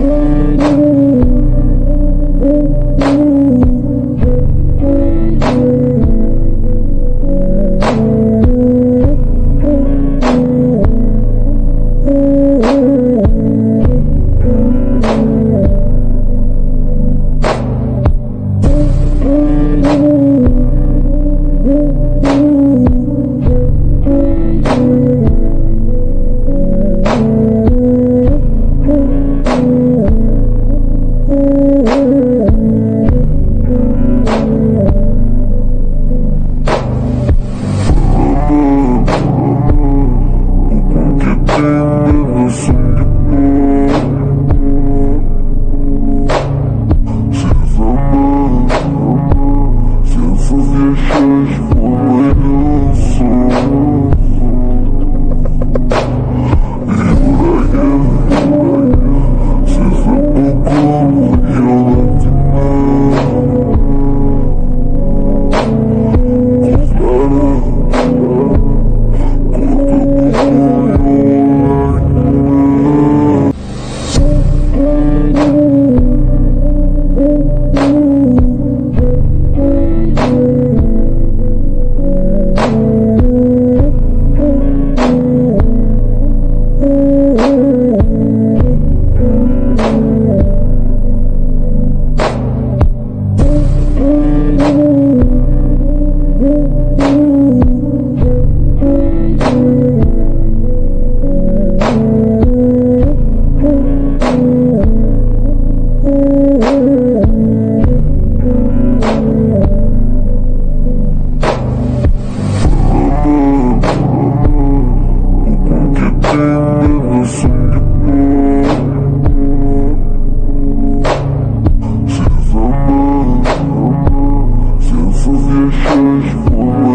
Good. Ooh.